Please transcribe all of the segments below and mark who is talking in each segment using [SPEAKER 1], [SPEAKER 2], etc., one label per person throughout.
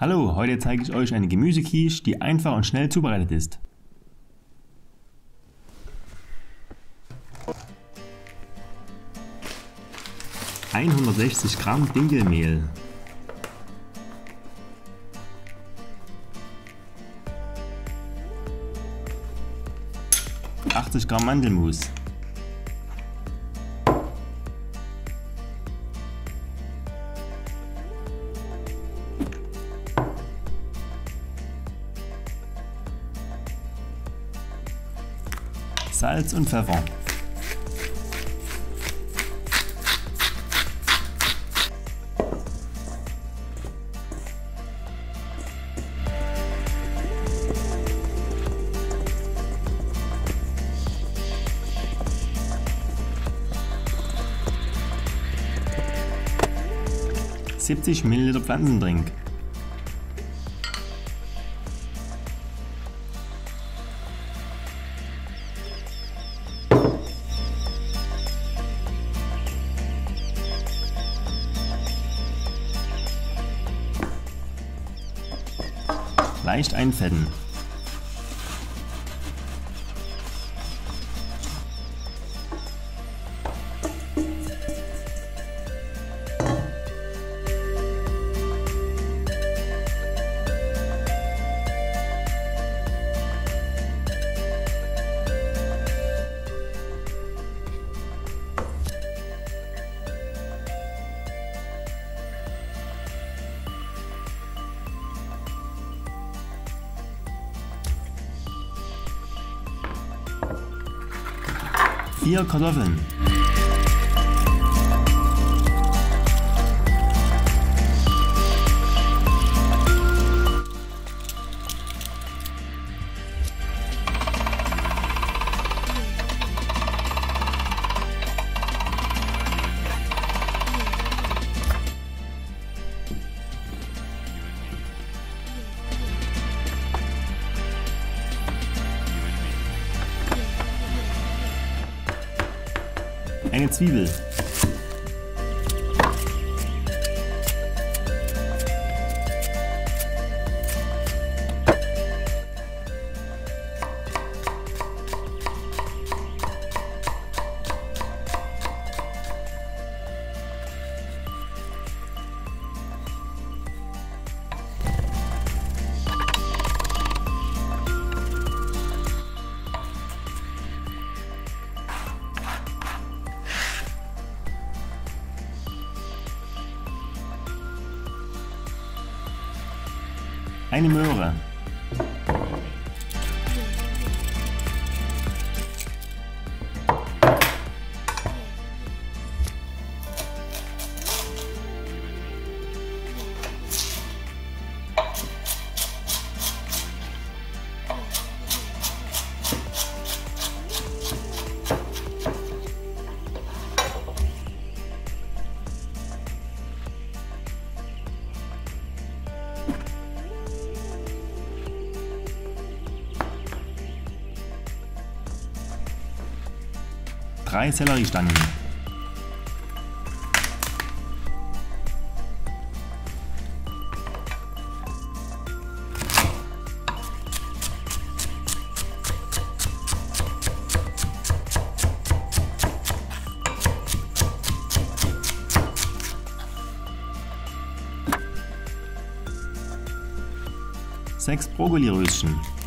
[SPEAKER 1] Hallo, heute zeige ich euch eine Gemüsequiche, die einfach und schnell zubereitet ist. ...160 Gramm Dinkelmehl. ...80 Gramm Mandelmus. Salz und Pfeffer. Siebzig Milliliter Pflanzendrink. Leicht einfetten. Vier Kartoffeln. Eine Zwiebel. Eine Möhre. Drei Selleriestangen. Sechs Brokkoli-Röschen.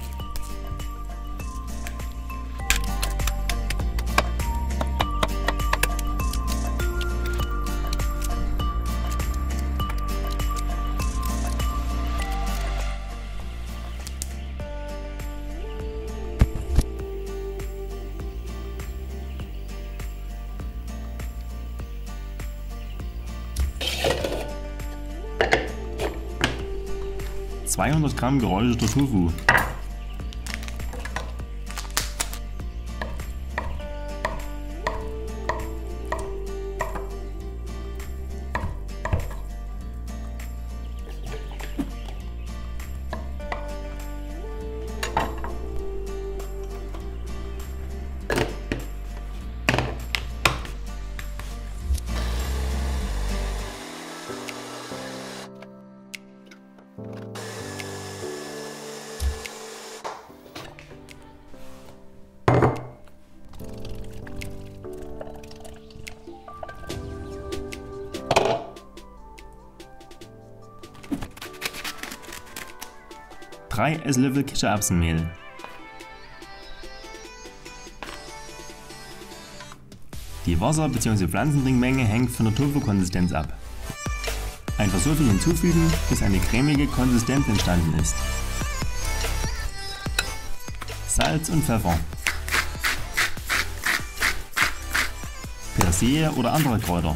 [SPEAKER 1] Zweihundert Gramm geräucherter Tofu. 3 Esslöffel Kichererbsenmehl. Die Wasser- bzw. Pflanzentrinkmenge hängt von der Tofu-Konsistenz ab. Einfach so viel hinzufügen, bis eine cremige Konsistenz entstanden ist. Salz und Pfeffer. Petersilie oder andere Kräuter.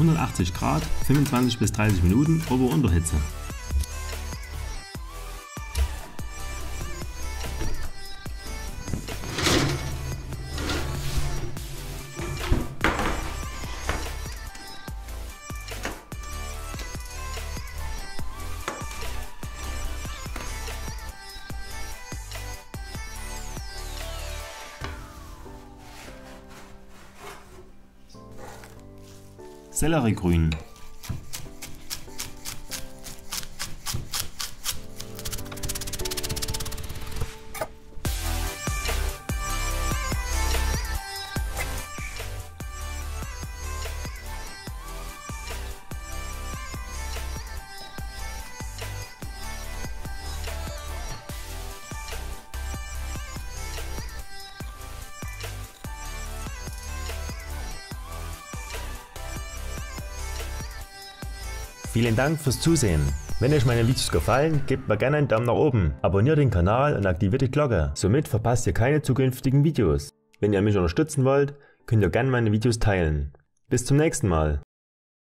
[SPEAKER 1] 180 Grad 25 bis 30 Minuten Ober-Unterhitze. c'est la régrune.
[SPEAKER 2] Vielen Dank fürs Zusehen. Wenn euch meine Videos gefallen, gebt mir gerne einen Daumen nach oben, abonniert den Kanal und aktiviert die Glocke. Somit verpasst ihr keine zukünftigen Videos. Wenn ihr mich unterstützen wollt, könnt ihr gerne meine Videos teilen. Bis zum nächsten Mal.